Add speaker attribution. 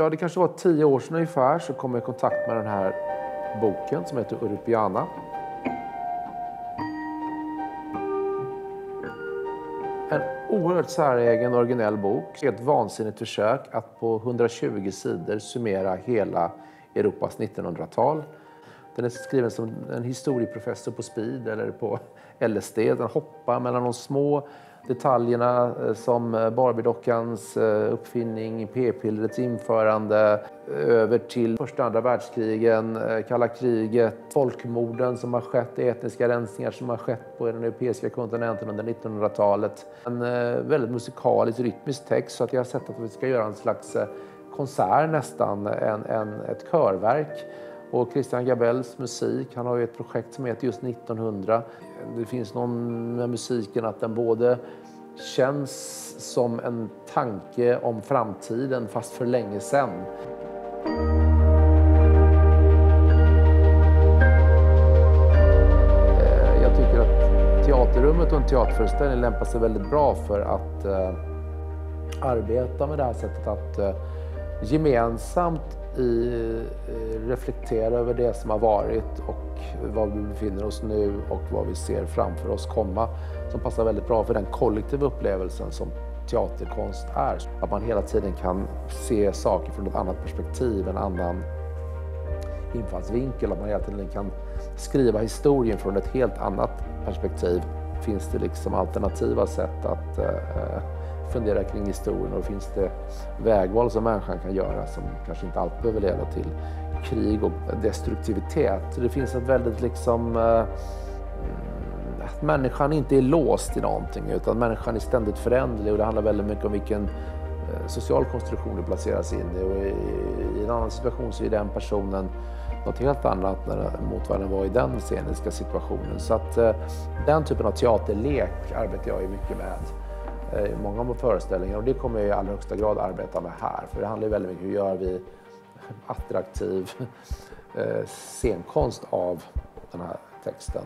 Speaker 1: Ja, det kanske var tio år sedan ungefär så kom jag i kontakt med den här boken som heter Urupiana. En oerhört säregen och originell bok. Ett vansinnigt försök att på 120 sidor summera hela Europas 1900-tal. Den är skriven som en historieprofessor på speed eller på LSD. Den hoppar mellan de små detaljerna eh, som eh, Barbiedockans eh, uppfinning, p-pillrets införande, över till första och andra världskrigen, kalla kriget, folkmorden som har skett, etniska rensningar som har skett på den europeiska kontinenten under 1900-talet. En väldigt musikalisk, rytmisk text så att jag har sett att vi ska göra en slags konsert nästan, en, en, ett körverk och Christian Gabells musik, han har ju ett projekt som heter just 1900. Det finns någon med musiken att den både känns som en tanke om framtiden fast för länge sedan. Eh, jag tycker att teaterrummet och en teaterföreställning lämpar sig väldigt bra för att eh, arbeta med det här sättet att eh, gemensamt i, eh, reflektera över det som har varit och var vi befinner oss nu och vad vi ser framför oss komma. Som passar väldigt bra för den kollektiva upplevelsen som teaterkonst är. Att man hela tiden kan se saker från ett annat perspektiv, en annan infallsvinkel. Att man hela tiden kan skriva historien från ett helt annat perspektiv. Finns det liksom alternativa sätt att uh, fundera kring historien och finns det vägval som människan kan göra som kanske inte alltid behöver leda till krig och destruktivitet. Det finns ett väldigt liksom eh, att människan inte är låst i någonting utan människan är ständigt föränderlig och det handlar väldigt mycket om vilken eh, social konstruktion du placeras in i och i, i en annan situation så är den personen något helt annat mot vad den var i den sceniska situationen. Så att eh, den typen av teaterlek arbetar jag ju mycket med. I många av föreställningarna och det kommer jag i allra högsta grad arbeta med här. För det handlar ju väldigt mycket om hur gör vi attraktiv eh, scenkonst av den här texten.